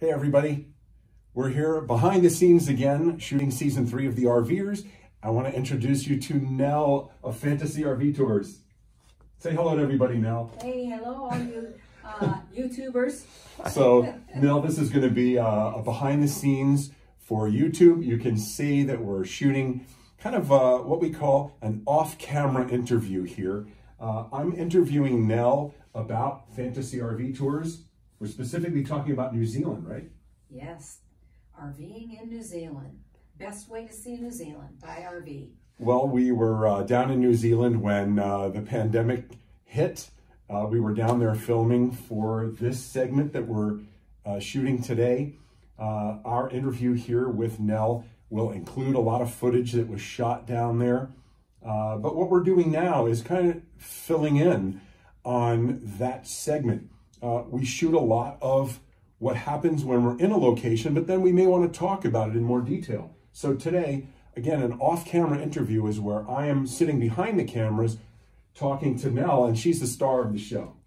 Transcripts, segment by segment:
Hey everybody, we're here behind the scenes again, shooting season three of the RVers. I want to introduce you to Nel of Fantasy RV Tours. Say hello to everybody, Nel. Hey, hello, all you uh, YouTubers. So, Nel, this is going to be uh, a behind the scenes for YouTube. You can see that we're shooting kind of uh, what we call an off-camera interview here. Uh, I'm interviewing Nel about Fantasy RV Tours. We're specifically talking about New Zealand, right? Yes, RVing in New Zealand. Best way to see New Zealand, by RV. Well, we were uh, down in New Zealand when uh, the pandemic hit. Uh, we were down there filming for this segment that we're uh, shooting today. Uh, our interview here with Nel will include a lot of footage that was shot down there. Uh, but what we're doing now is kind of filling in on that segment. Uh, we shoot a lot of what happens when we're in a location, but then we may want to talk about it in more detail. So today, again, an off-camera interview is where I am sitting behind the cameras talking to Nel, and she's the star of the show.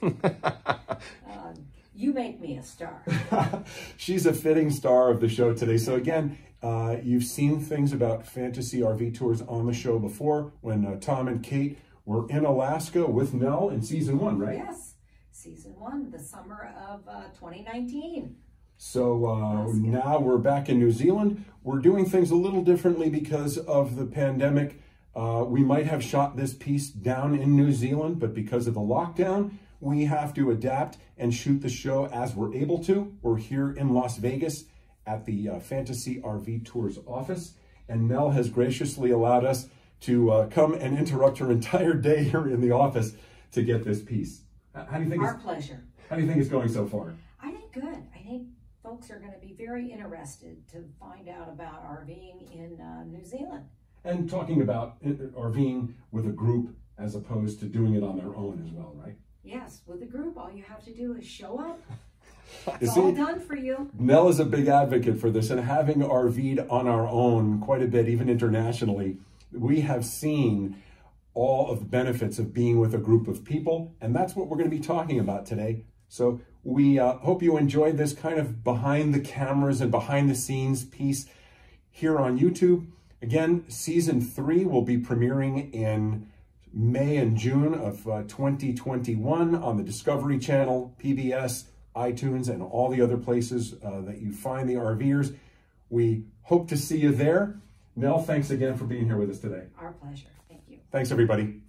Uh, you make me a star. she's a fitting star of the show today. So again, uh, you've seen things about fantasy RV tours on the show before when uh, Tom and Cait were in Alaska with Nel in season one, right? Yes, season one, the summer of uh, 2019. So uh, now we're back in New Zealand. We're doing things a little differently because of the pandemic. Uh, we might have shot this piece down in New Zealand, but because of the lockdown, we have to adapt and shoot the show as we're able to. We're here in Las Vegas at the uh, Fantasy RV Tours office, and Nel has graciously allowed us to uh, come and interrupt her entire day here in the office to get this piece. How do you think? Our pleasure. How do you think it's going so far? I think good. I think folks are going to be very interested to find out about RVing in uh, New Zealand. And talking about uh, RVing with a group as opposed to doing it on their own as well, right? Yes, with a group, all you have to do is show up. It's all done for you. Nel is a big advocate for this, and having RV'd on our own quite a bit, even internationally, we have seen all of the benefits of being with a group of people, and that's what we're going to be talking about today. So we uh, hope you enjoyed this kind of behind the cameras and behind the scenes piece here on YouTube. Again, season three will be premiering in May and June of uh, 2021 on the Discovery Channel, PBS, iTunes, and all the other places uh, that you find the RVers. We hope to see you there. Nel, thanks again for being here with us today. Our pleasure. Thanks, everybody.